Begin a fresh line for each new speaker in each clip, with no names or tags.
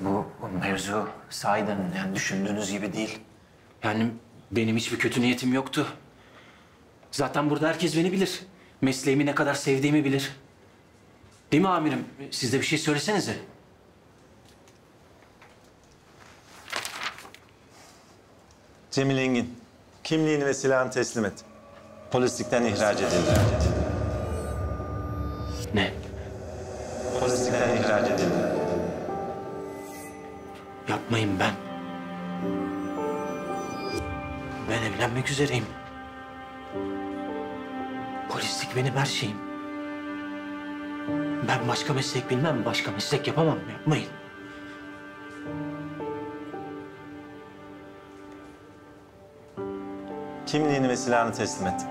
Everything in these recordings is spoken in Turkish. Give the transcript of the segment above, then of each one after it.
Bu, bu mevzu sahiden yani düşündüğünüz gibi değil. Yani benim hiçbir kötü niyetim yoktu. Zaten burada herkes beni bilir. Mesleğimi ne kadar sevdiğimi bilir. Değil mi amirim? Siz de bir şey söylesenize.
Cemil Engin, kimliğini ve silahını teslim et. Polislikten ihraç edildi.
Ne?
Polislikten ihraç edildi.
Yapmayın ben. Ben evlenmek üzereyim. Polislik benim her şeyim. Ben başka meslek bilmem, başka meslek yapamam. Yapmayın.
Kimliğini ve silahını teslim et.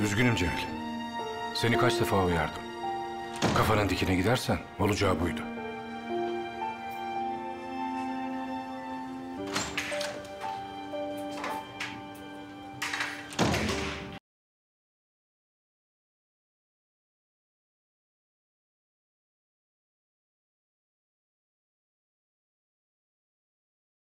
Üzgünüm Cemil. Seni kaç defa uyardım. Kafanın dikine gidersen olacağı buydu.